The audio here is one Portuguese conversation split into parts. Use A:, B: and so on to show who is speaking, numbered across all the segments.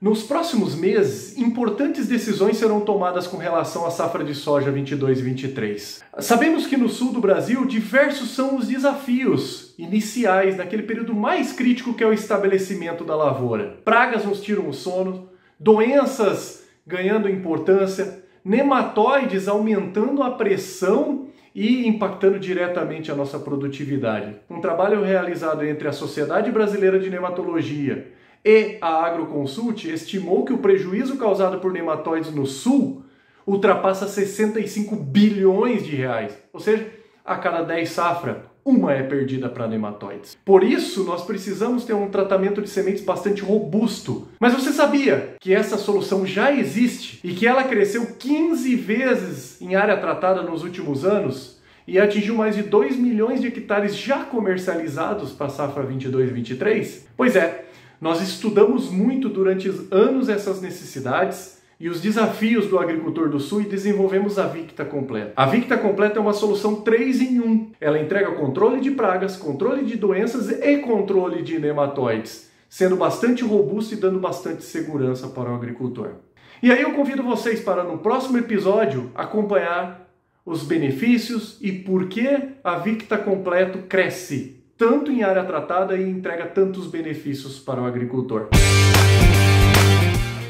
A: Nos próximos meses, importantes decisões serão tomadas com relação à safra de soja 22 e 23. Sabemos que no sul do Brasil, diversos são os desafios iniciais naquele período mais crítico que é o estabelecimento da lavoura. Pragas nos tiram o sono, doenças ganhando importância, nematóides aumentando a pressão e impactando diretamente a nossa produtividade. Um trabalho realizado entre a Sociedade Brasileira de Nematologia e a Agroconsult estimou que o prejuízo causado por nematóides no sul ultrapassa 65 bilhões de reais. Ou seja, a cada 10 safra, uma é perdida para nematóides. Por isso, nós precisamos ter um tratamento de sementes bastante robusto. Mas você sabia que essa solução já existe e que ela cresceu 15 vezes em área tratada nos últimos anos? E atingiu mais de 2 milhões de hectares já comercializados para a safra 22 e 23? Pois é, nós estudamos muito durante anos essas necessidades e os desafios do agricultor do Sul e desenvolvemos a Victa Completa. A Victa Completa é uma solução 3 em 1. Ela entrega controle de pragas, controle de doenças e controle de nematóides, sendo bastante robusto e dando bastante segurança para o agricultor. E aí eu convido vocês para no próximo episódio acompanhar os benefícios e por que a Victa Completo cresce tanto em área tratada e entrega tantos benefícios para o agricultor.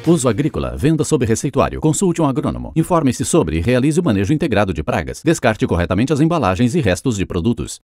B: Uso agrícola, venda sob receituário. Consulte um agrônomo. Informe-se sobre e realize o manejo integrado de pragas. Descarte corretamente as embalagens e restos de produtos.